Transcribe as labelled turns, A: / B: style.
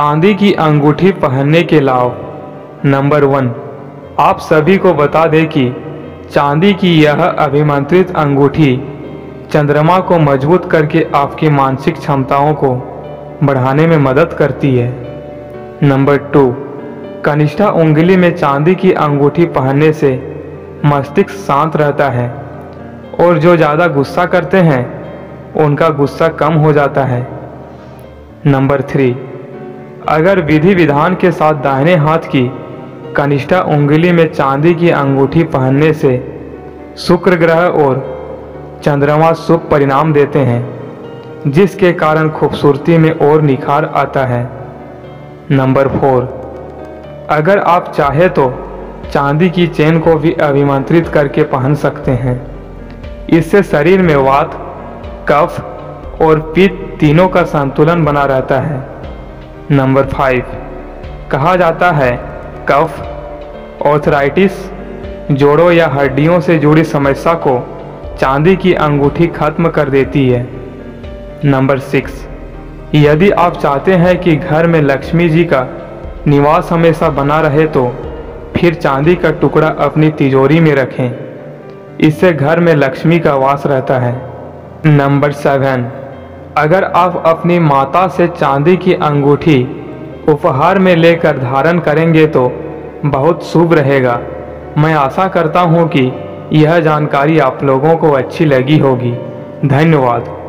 A: चांदी की अंगूठी पहनने के लाभ नंबर वन आप सभी को बता दें कि चांदी की यह अभिमंत्रित अंगूठी चंद्रमा को मज़बूत करके आपकी मानसिक क्षमताओं को बढ़ाने में मदद करती है। नंबर टू कनिष्ठा उंगली में चांदी की अंगूठी पहनने से मस्तिष्क शांत रहता है और जो ज़्यादा गुस्सा करते हैं, उनका गुस्सा कम हो जाता है। नंबर थ्री अगर विधि विधान के साथ दाहिने हाथ की कनिष्ठा उंगली में चांदी की अंगूठी पहनने से शुक्र ग्रह और चंद्रमा शुभ परिणाम देते हैं, जिसके कारण खूबसूरती में और निखार आता है। नंबर फोर, अगर आप चाहे तो चांदी की चेन को भी अभिमंत्रित करके पहन सकते हैं। इससे शरीर में वात, कफ और पित्त तीनों का संतुलन बना रहता है। Number five. कहा जाता है, कफ ऑर्थराइटिस जोड़ों या हड्डियों से जुड़ी समस्या को चांदी की अंगूठी खत्म कर देती है। Number six. यदि आप चाहते हैं कि घर में लक्ष्मी जी का निवास हमेशा बना रहे तो फिर चांदी का टुकड़ा अपनी तिजोरी में रखें। इससे घर में लक्ष्मी का वास रहता है। Number seven. अगर आप अपनी माता से चांदी की अंगूठी उपहार में लेकर धारण करेंगे तो बहुत शुभ रहेगा। मैं आशा करता हूँ कि यह जानकारी आप लोगों को अच्छी लगी होगी। धन्यवाद।